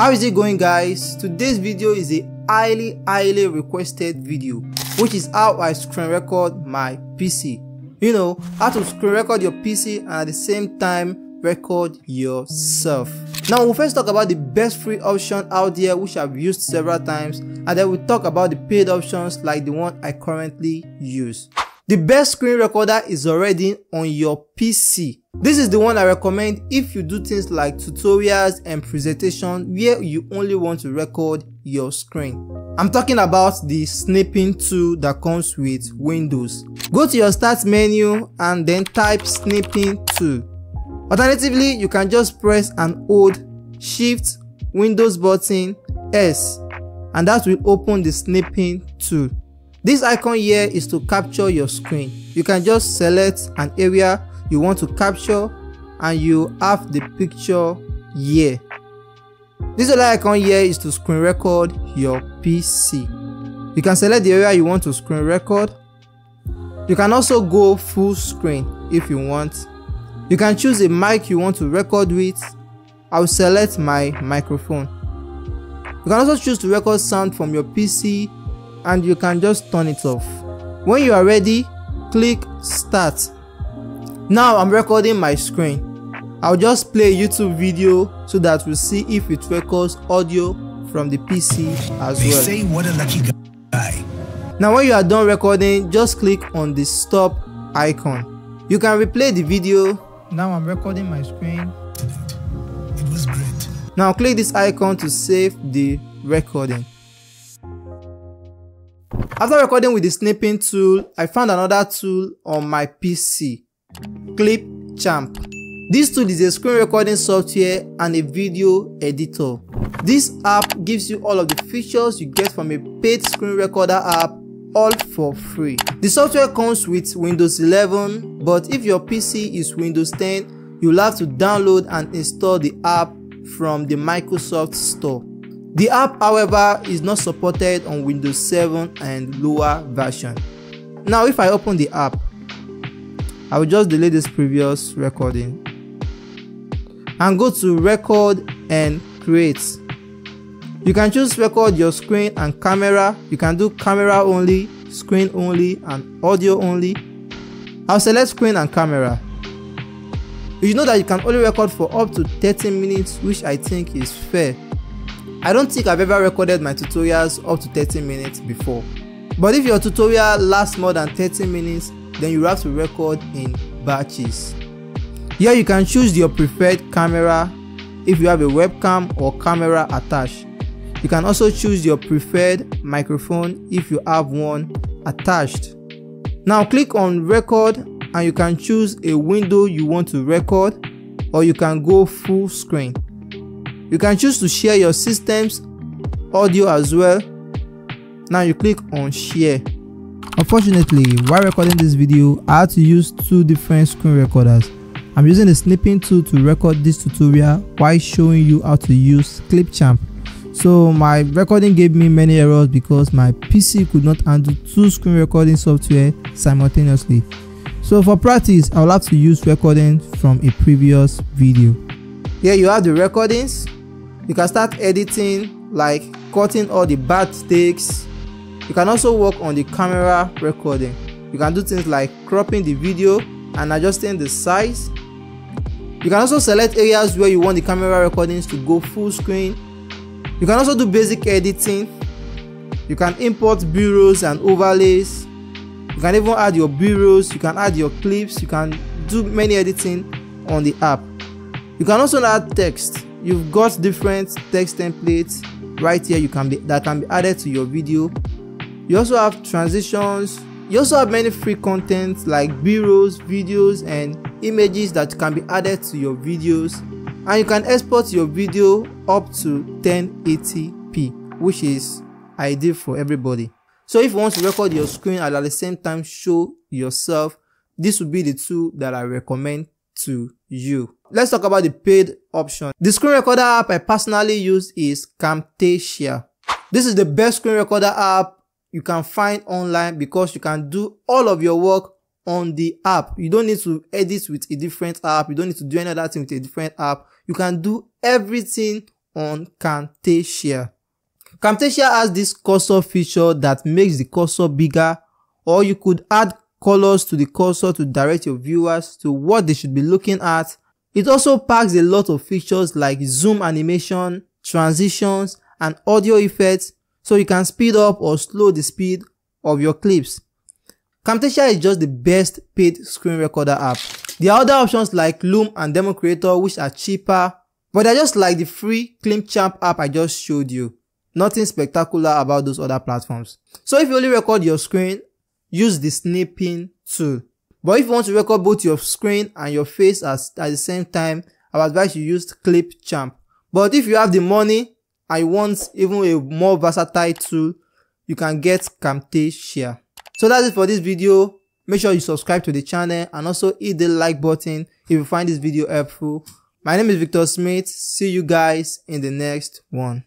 How is it going guys? Today's video is a highly highly requested video which is how I screen record my PC. You know, how to screen record your PC and at the same time record yourself. Now we'll first talk about the best free option out there which I've used several times and then we'll talk about the paid options like the one I currently use. The best screen recorder is already on your PC. This is the one I recommend if you do things like tutorials and presentation where you only want to record your screen. I'm talking about the snipping tool that comes with Windows. Go to your start menu and then type snipping tool. Alternatively, you can just press and hold shift Windows button S and that will open the snipping tool. This icon here is to capture your screen. You can just select an area you want to capture and you have the picture here. This other icon here is to screen record your PC. You can select the area you want to screen record. You can also go full screen if you want. You can choose a mic you want to record with. I will select my microphone. You can also choose to record sound from your PC and you can just turn it off. When you are ready, click start. Now I'm recording my screen. I'll just play a YouTube video so that we'll see if it records audio from the PC as They well. say what a lucky guy. Now when you are done recording, just click on the stop icon. You can replay the video. Now I'm recording my screen. It was great. Now click this icon to save the recording. After recording with the snipping tool, I found another tool on my PC, Clipchamp. This tool is a screen recording software and a video editor. This app gives you all of the features you get from a paid screen recorder app all for free. The software comes with Windows 11, but if your PC is Windows 10, you'll have to download and install the app from the Microsoft Store. The app, however, is not supported on Windows 7 and lower version. Now, if I open the app, I will just delete this previous recording and go to record and create. You can choose record your screen and camera. You can do camera only, screen only, and audio only. I'll select screen and camera. You know that you can only record for up to 30 minutes, which I think is fair. I don't think I've ever recorded my tutorials up to 30 minutes before. But if your tutorial lasts more than 30 minutes, then you have to record in batches. Here you can choose your preferred camera if you have a webcam or camera attached. You can also choose your preferred microphone if you have one attached. Now click on record and you can choose a window you want to record or you can go full screen. You can choose to share your system's audio as well. Now you click on share. Unfortunately, while recording this video, I had to use two different screen recorders. I'm using the snipping tool to record this tutorial while showing you how to use Clipchamp. So my recording gave me many errors because my PC could not handle two screen recording software simultaneously. So for practice, I'll have to use recording from a previous video. Here you have the recordings. You can start editing like cutting all the bad takes. You can also work on the camera recording. You can do things like cropping the video and adjusting the size. You can also select areas where you want the camera recordings to go full screen. You can also do basic editing. You can import B-rolls and overlays. You can even add your B-rolls, you can add your clips, you can do many editing on the app. You can also add text. You've got different text templates right here you can be that can be added to your video. You also have transitions. You also have many free content like B-rolls, videos and images that can be added to your videos and you can export your video up to 1080p which is ideal for everybody. So if you want to record your screen and at the same time show yourself, this would be the tool that I recommend to you. Let's talk about the paid option. The screen recorder app I personally use is Camtasia. This is the best screen recorder app you can find online because you can do all of your work on the app. You don't need to edit with a different app. You don't need to do any other thing with a different app. You can do everything on Camtasia. Camtasia has this cursor feature that makes the cursor bigger or you could add colors to the cursor to direct your viewers to what they should be looking at. It also packs a lot of features like zoom animation, transitions, and audio effects so you can speed up or slow the speed of your clips. Camtasia is just the best paid screen recorder app. There are other options like Loom and Demo Creator which are cheaper, but they're just like the free Clipchamp app I just showed you. Nothing spectacular about those other platforms. So if you only record your screen, use the snipping tool. But if you want to record both your screen and your face at, at the same time, I would advise you use Clipchamp. But if you have the money and you want even a more versatile tool, you can get Camtasia. So that's it for this video. Make sure you subscribe to the channel and also hit the like button if you find this video helpful. My name is Victor Smith. See you guys in the next one.